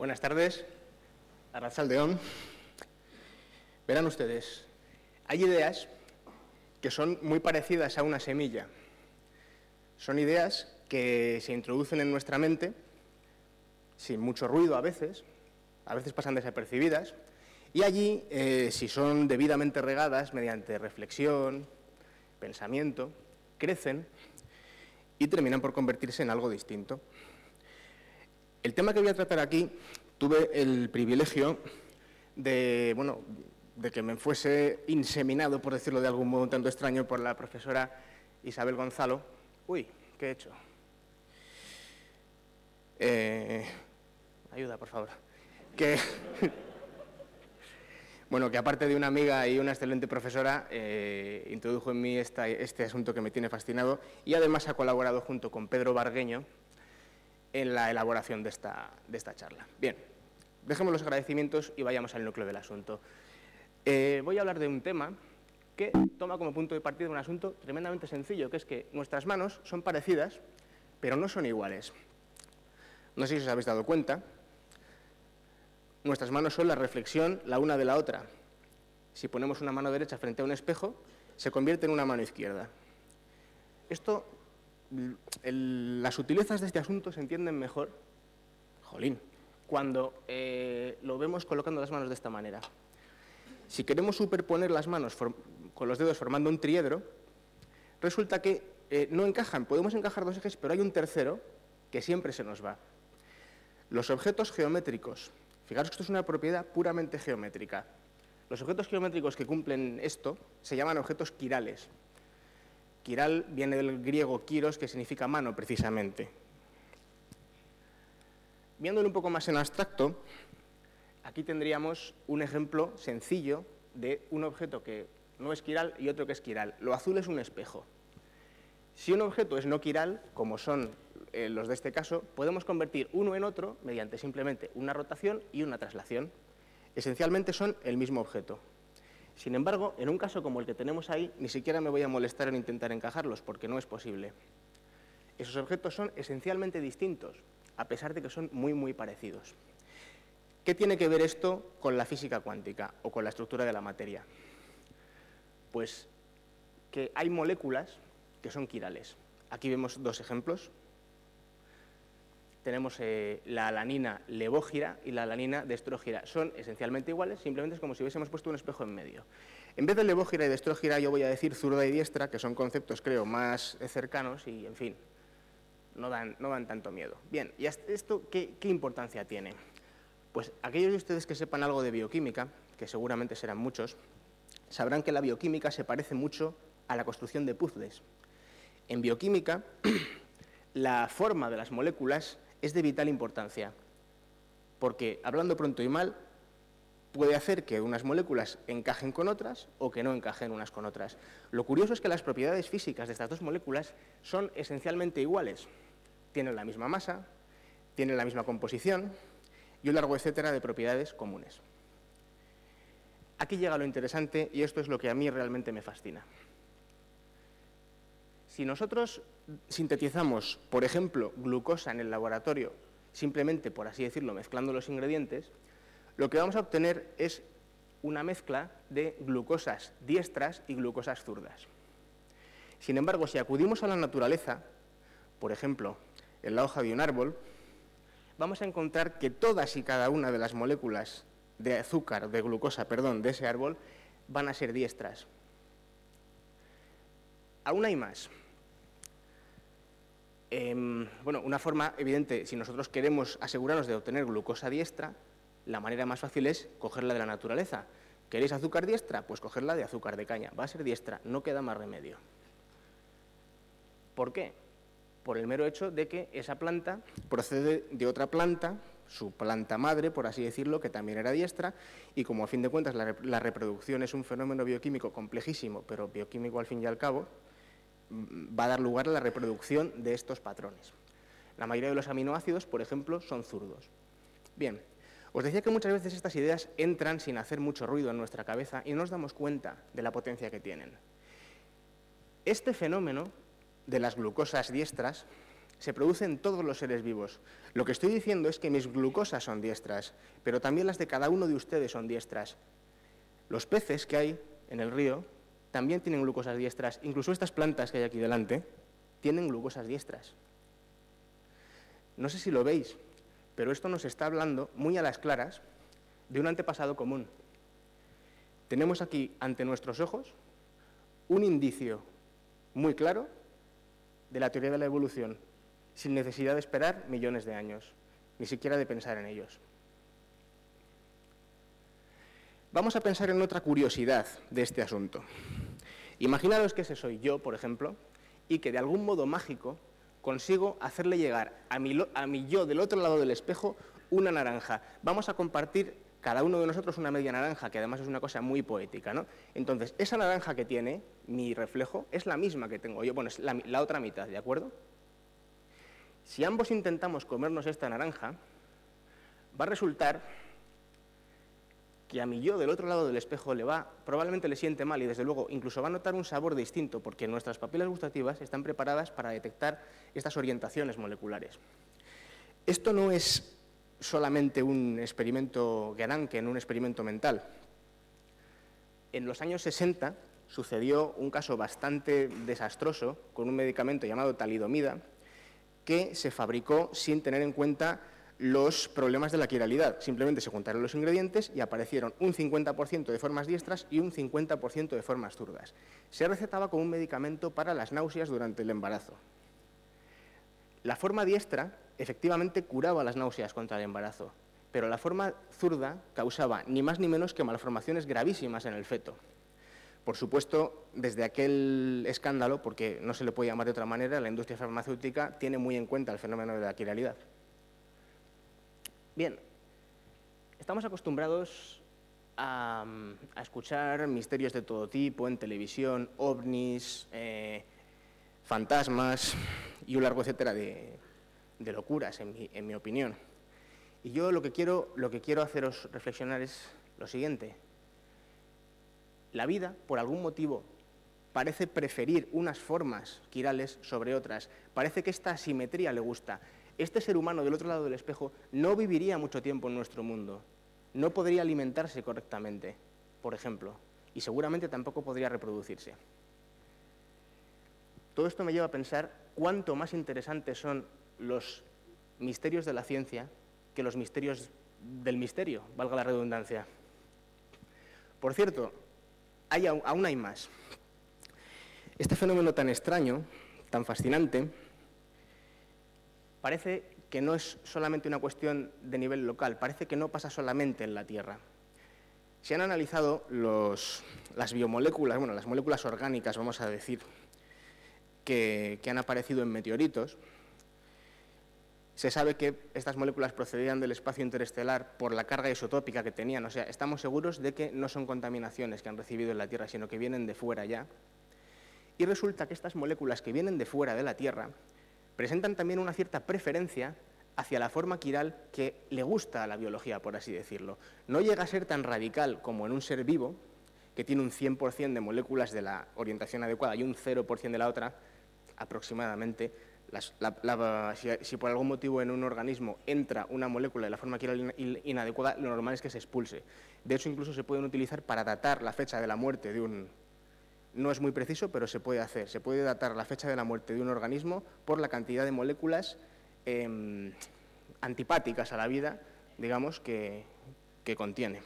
Buenas tardes, Arrachaldeón. Verán ustedes, hay ideas que son muy parecidas a una semilla. Son ideas que se introducen en nuestra mente sin mucho ruido a veces, a veces pasan desapercibidas, y allí, eh, si son debidamente regadas mediante reflexión, pensamiento, crecen y terminan por convertirse en algo distinto. El tema que voy a tratar aquí, tuve el privilegio de, bueno, de que me fuese inseminado, por decirlo de algún modo un tanto extraño, por la profesora Isabel Gonzalo. Uy, ¿qué he hecho? Eh, ayuda, por favor. Que, bueno, que aparte de una amiga y una excelente profesora, eh, introdujo en mí este asunto que me tiene fascinado y además ha colaborado junto con Pedro Bargueño en la elaboración de esta, de esta charla. Bien, dejemos los agradecimientos y vayamos al núcleo del asunto. Eh, voy a hablar de un tema que toma como punto de partida un asunto tremendamente sencillo, que es que nuestras manos son parecidas, pero no son iguales. No sé si os habéis dado cuenta, nuestras manos son la reflexión la una de la otra. Si ponemos una mano derecha frente a un espejo, se convierte en una mano izquierda. Esto, las sutilezas de este asunto se entienden mejor, jolín, cuando eh, lo vemos colocando las manos de esta manera. Si queremos superponer las manos con los dedos formando un triedro, resulta que eh, no encajan. Podemos encajar dos ejes, pero hay un tercero que siempre se nos va. Los objetos geométricos. Fijaros que esto es una propiedad puramente geométrica. Los objetos geométricos que cumplen esto se llaman objetos quirales. Quiral viene del griego kiros, que significa mano precisamente. Viéndolo un poco más en abstracto, Aquí tendríamos un ejemplo sencillo de un objeto que no es quiral y otro que es quiral. Lo azul es un espejo. Si un objeto es no quiral, como son eh, los de este caso, podemos convertir uno en otro mediante simplemente una rotación y una traslación. Esencialmente son el mismo objeto. Sin embargo, en un caso como el que tenemos ahí, ni siquiera me voy a molestar en intentar encajarlos, porque no es posible. Esos objetos son esencialmente distintos, a pesar de que son muy, muy parecidos. ¿Qué tiene que ver esto con la física cuántica o con la estructura de la materia? Pues que hay moléculas que son quirales. Aquí vemos dos ejemplos. Tenemos eh, la alanina levógira y la alanina destrógira. Son esencialmente iguales, simplemente es como si hubiésemos puesto un espejo en medio. En vez de levógira y destrógira, yo voy a decir zurda y diestra, que son conceptos, creo, más cercanos y, en fin, no dan, no dan tanto miedo. Bien, ¿y esto qué, qué importancia tiene? Pues aquellos de ustedes que sepan algo de bioquímica, que seguramente serán muchos, sabrán que la bioquímica se parece mucho a la construcción de puzzles. En bioquímica, la forma de las moléculas es de vital importancia, porque, hablando pronto y mal, puede hacer que unas moléculas encajen con otras o que no encajen unas con otras. Lo curioso es que las propiedades físicas de estas dos moléculas son esencialmente iguales. Tienen la misma masa, tienen la misma composición, y un largo etcétera de propiedades comunes. Aquí llega lo interesante y esto es lo que a mí realmente me fascina. Si nosotros sintetizamos, por ejemplo, glucosa en el laboratorio, simplemente, por así decirlo, mezclando los ingredientes, lo que vamos a obtener es una mezcla de glucosas diestras y glucosas zurdas. Sin embargo, si acudimos a la naturaleza, por ejemplo, en la hoja de un árbol, vamos a encontrar que todas y cada una de las moléculas de azúcar, de glucosa, perdón, de ese árbol, van a ser diestras. Aún hay más. Em, bueno, una forma evidente, si nosotros queremos asegurarnos de obtener glucosa diestra, la manera más fácil es cogerla de la naturaleza. ¿Queréis azúcar diestra? Pues cogerla de azúcar de caña. Va a ser diestra, no queda más remedio. ¿Por qué? por el mero hecho de que esa planta procede de otra planta, su planta madre, por así decirlo, que también era diestra, y como a fin de cuentas la, reproducción es un fenómeno bioquímico complejísimo, pero bioquímico al fin y al cabo, va a dar lugar a la reproducción de estos patrones. La mayoría de los aminoácidos, por ejemplo, son zurdos. Bien, os decía que muchas veces estas ideas entran sin hacer mucho ruido en nuestra cabeza y no nos damos cuenta de la potencia que tienen. Este fenómeno de las glucosas diestras se produce en todos los seres vivos. Lo que estoy diciendo es que mis glucosas son diestras, pero también las de cada uno de ustedes son diestras. Los peces que hay en el río también tienen glucosas diestras, incluso estas plantas que hay aquí delante tienen glucosas diestras. No sé si lo veis, pero esto nos está hablando muy a las claras de un antepasado común. Tenemos aquí ante nuestros ojos un indicio muy claro de la teoría de la evolución, sin necesidad de esperar millones de años, ni siquiera de pensar en ellos. Vamos a pensar en otra curiosidad de este asunto. Imaginaros que ese soy yo, por ejemplo, y que de algún modo mágico consigo hacerle llegar a mi, yo del otro lado del espejo una naranja. Vamos a compartir cada uno de nosotros una media naranja, que además es una cosa muy poética, ¿no? Entonces, esa naranja que tiene mi reflejo es la misma que tengo yo, bueno, es la otra mitad, ¿de acuerdo? Si ambos intentamos comernos esta naranja, va a resultar que a mi yo del otro lado del espejo le va, probablemente le siente mal y desde luego incluso va a notar un sabor distinto porque nuestras papilas gustativas están preparadas para detectar estas orientaciones moleculares. Esto no es solamente un experimento en un experimento mental. En los años 60 sucedió un caso bastante desastroso con un medicamento llamado talidomida que se fabricó sin tener en cuenta los problemas de la quiralidad. Simplemente se juntaron los ingredientes y aparecieron un 50% de formas diestras y un 50% de formas zurdas. Se recetaba como un medicamento para las náuseas durante el embarazo. La forma diestra efectivamente curaba las náuseas contra el embarazo, pero la forma zurda causaba ni más ni menos que malformaciones gravísimas en el feto. Por supuesto, desde aquel escándalo, porque no se le puede llamar de otra manera, la industria farmacéutica tiene muy en cuenta el fenómeno de la quiralidad. Bien, estamos acostumbrados a, escuchar misterios de todo tipo en televisión, ovnis, eh, fantasmas y un largo etcétera de, locuras, en mi, opinión. Y yo lo que, quiero, lo que quiero haceros reflexionar es lo siguiente. La vida, por algún motivo, parece preferir unas formas quirales sobre otras. Parece que esta asimetría le gusta este ser humano del otro lado del espejo no viviría mucho tiempo en nuestro mundo, no podría alimentarse correctamente, por ejemplo, y seguramente tampoco podría reproducirse. Todo esto me lleva a pensar cuánto más interesantes son los misterios de la ciencia que los misterios del misterio, valga la redundancia. Por cierto, aún hay más. Este fenómeno tan extraño, tan fascinante, parece que no es solamente una cuestión de nivel local, parece que no pasa solamente en la Tierra. Se han analizado las biomoléculas, bueno, las moléculas orgánicas, vamos a decir, que, que han aparecido en meteoritos. Se sabe que estas moléculas procedían del espacio interestelar por la carga isotópica que tenían, o sea, estamos seguros de que no son contaminaciones que han recibido en la Tierra, sino que vienen de fuera ya. Y resulta que estas moléculas que vienen de fuera de la Tierra presentan también una cierta preferencia hacia la forma quiral que le gusta a la biología, por así decirlo. No llega a ser tan radical como en un ser vivo, que tiene un 100% de moléculas de la orientación adecuada y un 0% de la otra, aproximadamente. si, por algún motivo en un organismo entra una molécula de la forma quiral inadecuada, lo normal es que se expulse. De hecho, incluso se pueden utilizar para datar la fecha de la muerte de un, no es muy preciso, pero se puede hacer. Se puede datar la fecha de la muerte de un organismo por la cantidad de moléculas em, antipáticas a la vida, digamos, que, que contiene.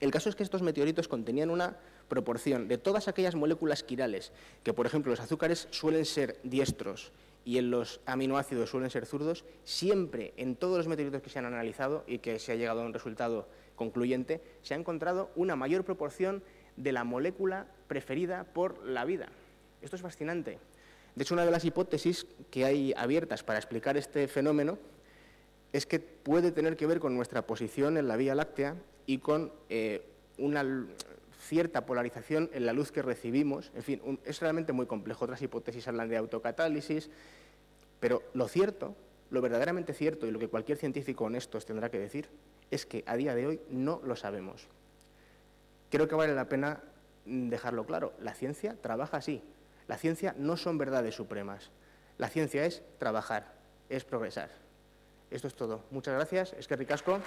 El caso es que estos meteoritos contenían una proporción de todas aquellas moléculas quirales, que por ejemplo los azúcares suelen ser diestros y en los aminoácidos suelen ser zurdos, siempre en todos los meteoritos que se han analizado y que se ha llegado a un resultado concluyente, se ha encontrado una mayor proporción de la molécula preferida por la vida. Esto es fascinante. De hecho, una de las hipótesis que hay abiertas para explicar este fenómeno es que puede tener que ver con nuestra posición en la Vía Láctea y con eh, una cierta polarización en la luz que recibimos. En fin, es realmente muy complejo. Otras hipótesis hablan de autocatálisis, pero lo cierto, lo verdaderamente cierto y lo que cualquier científico honesto tendrá que decir es que a día de hoy no lo sabemos. Creo que vale la pena dejarlo claro. La ciencia trabaja así. La ciencia no son verdades supremas. La ciencia es trabajar, es progresar. Esto es todo. Muchas gracias. Es que ricasco.